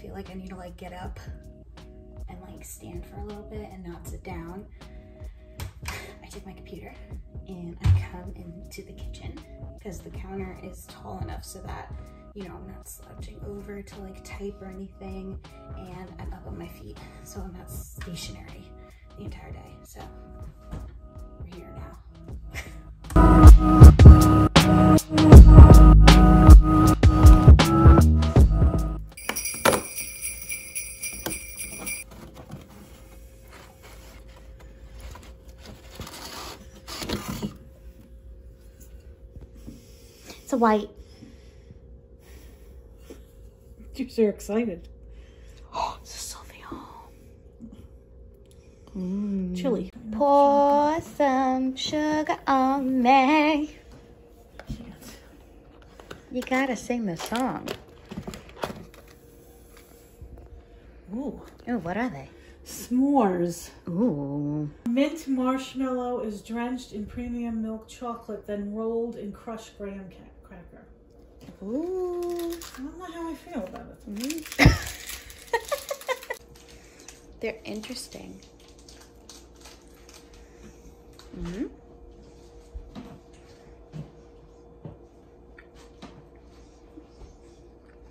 feel like I need to like get up and like stand for a little bit and not sit down, I take my computer and I come into the kitchen because the counter is tall enough so that, you know, I'm not slouching over to like type or anything and I'm up on my feet. So I'm not stationary the entire day. So white. You're so excited. Oh, it's a Sauvignon. Chili. Pour some sugar on me. You gotta sing the song. Ooh. Oh, what are they? S'mores. Ooh. Mint marshmallow is drenched in premium milk chocolate, then rolled in crushed graham ca- cracker. Ooh. I don't know how I feel about it. They're interesting. Mm-hmm.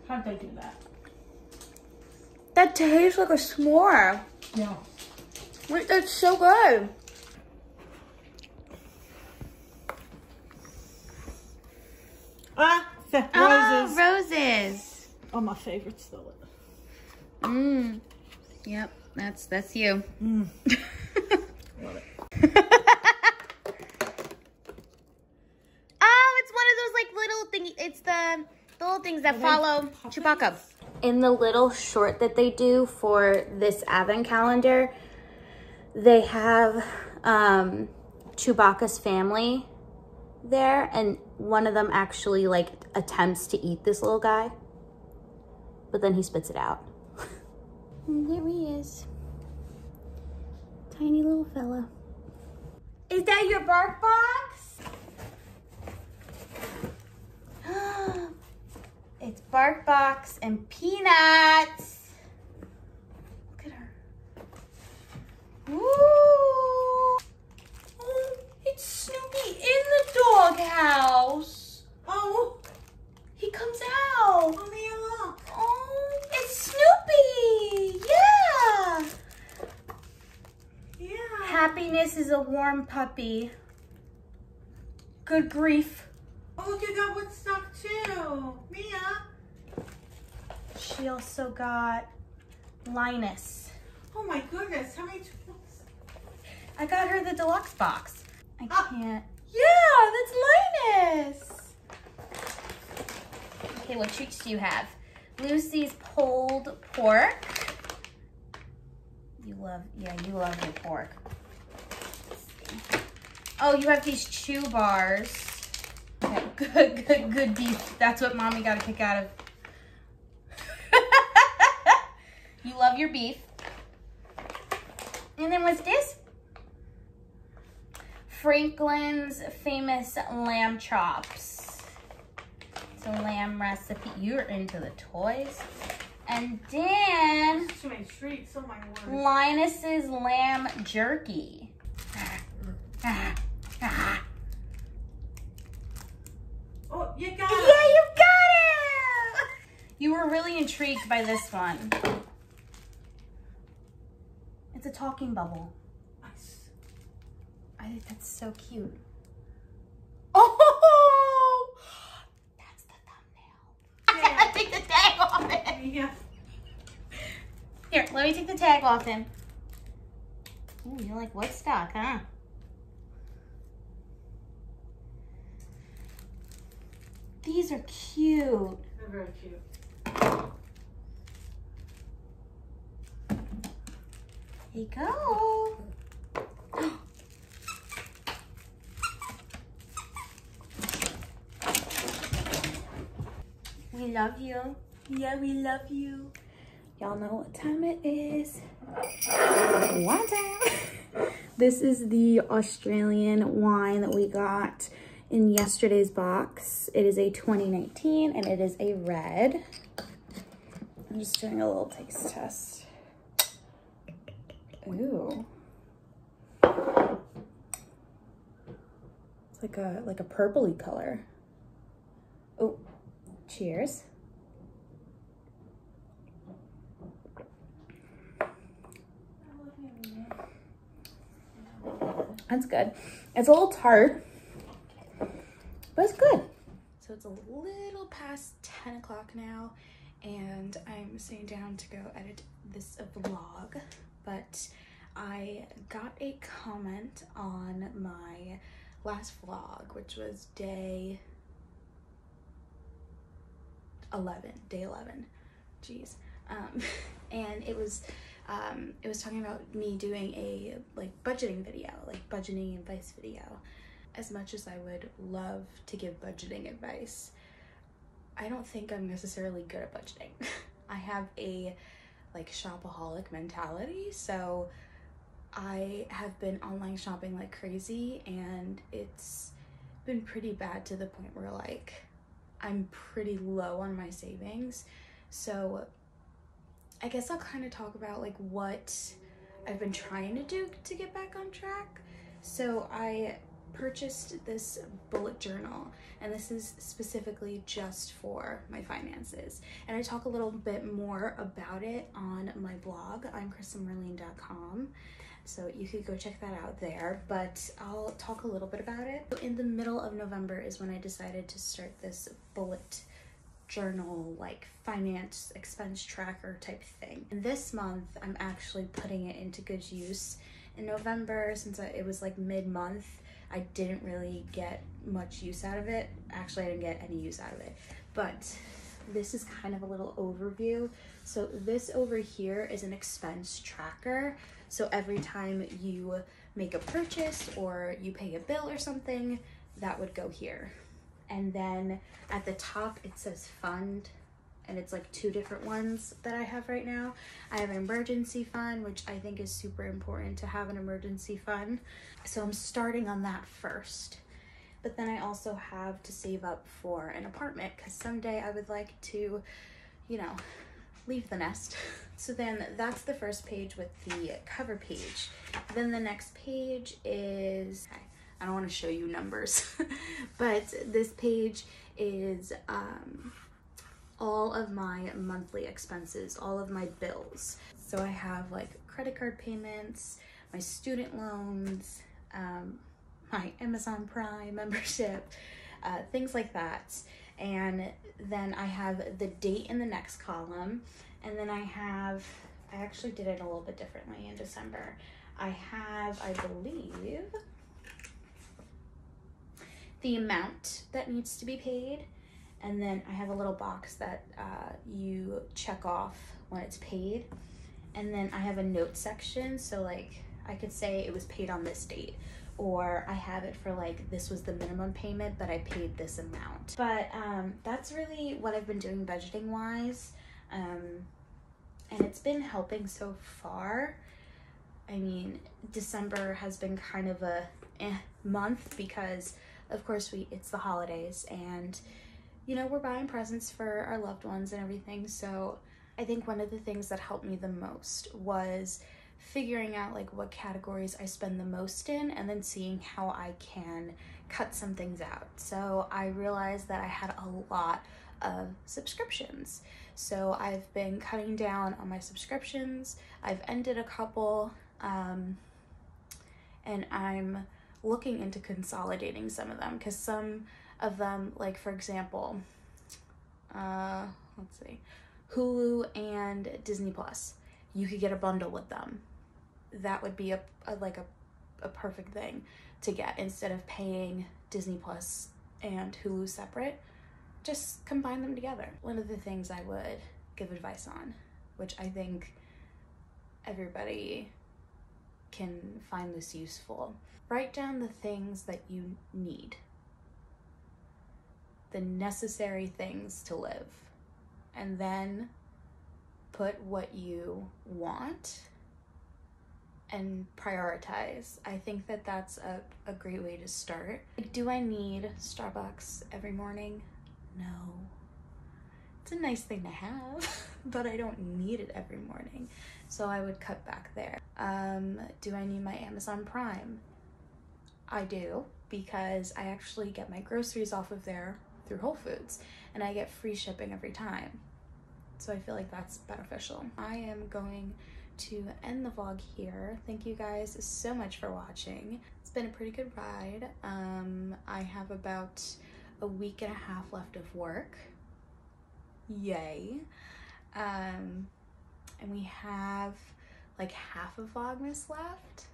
How'd they do that? That tastes like a s'more. Yeah. Wait, that's so good. Ah, the Ah, roses. roses. oh, my favorites though. Mmm. Yep, that's that's you. Mm. Love it. Oh, it's one of those like little thing. It's the, the little things that they follow puppets? Chewbacca. In the little short that they do for this advent calendar, they have um, Chewbacca's family there, and one of them actually like attempts to eat this little guy, but then he spits it out. and there he is, tiny little fella. Is that your BarkBox? it's BarkBox and Peanuts. Look at her. Ooh. Oh, it's Snoopy in the doghouse. Oh, He comes out. Oh, mommy, look. Oh, it's Snoopy. Yeah. Yeah. Happiness is a warm puppy. Good grief. Oh, look, you got Woodstock too. Mia. She also got Linus. Oh my goodness, how many tools? I got her the deluxe box. I Ah. can't. Yeah, that's Linus. Okay, what treats do you have? Lucy's pulled pork. You love, yeah, you love your pork. Oh, you have these chew bars. Okay, good, good, good beef. That's what mommy got a kick out of. you love your beef. And then what's this? Franklin's famous lamb chops. It's a lamb recipe. You're into the toys. And then Too many treats, oh my word. Linus's lamb jerky. Oh, you got Yeah, it. you got it! You were really intrigued by this one. It's a talking bubble. Nice. I think that's so cute. Oh! That's the thumbnail. I gotta take the tag off it. Yeah. Here, let me take the tag off him. Ooh, you like Woodstock, huh? These are cute. They're very cute. Here you go. We love you. Yeah, we love you. Y'all know what time it is. Wine time. this is the Australian wine that we got in yesterday's box. It is a 2019 and it is a red. I'm just doing a little taste test. Ooh. It's like a like a purpley color. Oh, cheers. That's good. It's a little tart, but it's good. So it's a little past 10 o'clock now, and I'm sitting down to go edit this vlog, but I got a comment on my last vlog, which was day 11, day 11. Jeez. Um, and it was um, it was talking about me doing a like budgeting video, like budgeting advice video. As much as I would love to give budgeting advice, I don't think I'm necessarily good at budgeting. I have a like shopaholic mentality, so I have been online shopping like crazy and it's been pretty bad to the point where like I'm pretty low on my savings. So I guess I'll kind of talk about like what I've been trying to do to get back on track. So I purchased this bullet journal and this is specifically just for my finances and I talk a little bit more about it on my blog I'm so you could go check that out there but I'll talk a little bit about it. In the middle of November is when I decided to start this bullet journal like finance expense tracker type thing. And this month I'm actually putting it into good use. In November, since it was like mid-month, I didn't really get much use out of it. Actually, I didn't get any use out of it. But this is kind of a little overview. So this over here is an expense tracker. So every time you make a purchase or you pay a bill or something, that would go here and then at the top it says fund and it's like two different ones that I have right now. I have an emergency fund, which I think is super important to have an emergency fund. So I'm starting on that first. But then I also have to save up for an apartment because someday I would like to, you know, leave the nest. So then that's the first page with the cover page. Then the next page is, I don't want to show you numbers, but this page is um, all of my monthly expenses, all of my bills. So I have like credit card payments, my student loans, um, my Amazon Prime membership, uh, things like that. And then I have the date in the next column. And then I have, I actually did it a little bit differently in December. I have, I believe, the amount that needs to be paid. And then I have a little box that uh, you check off when it's paid. And then I have a note section. So like I could say it was paid on this date or I have it for like this was the minimum payment, but I paid this amount. But um, that's really what I've been doing budgeting wise. Um, and it's been helping so far. I mean, December has been kind of a eh month because of course we it's the holidays and you know we're buying presents for our loved ones and everything. So i think one of the things that helped me the most was figuring out like what categories i spend the most in and then seeing how i can cut some things out. So i realized that i had a lot of subscriptions. So i've been cutting down on my subscriptions. I've ended a couple um, and i'm looking into consolidating some of them because some of them, like for example, uh, let's see, Hulu and Disney Plus, you could get a bundle with them. That would be a, a like a, a perfect thing to get instead of paying Disney Plus and Hulu separate. Just combine them together. One of the things I would give advice on, which I think everybody can find this useful. Write down the things that you need, the necessary things to live, and then put what you want and prioritize. I think that that's a, a great way to start. Do I need Starbucks every morning? No. it's a nice thing to have, but I don't need it every morning. So I would cut back there. Um, do I need my Amazon Prime? I do because I actually get my groceries off of there through Whole Foods and I get free shipping every time. So I feel like that's beneficial. I am going to end the vlog here. Thank you guys so much for watching. It's been a pretty good ride. Um, I have about a week and a half left of work. Yay. Um, and we have like half of Vlogmas left.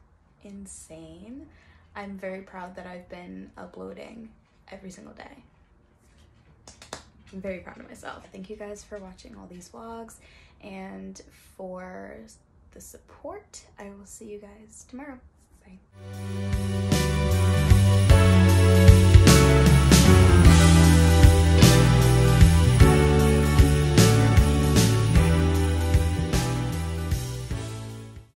Insane. I'm very proud that I've been uploading every single day. I'm very proud of myself. Thank you guys for watching all these vlogs and for the support. I will see you guys tomorrow. Bye.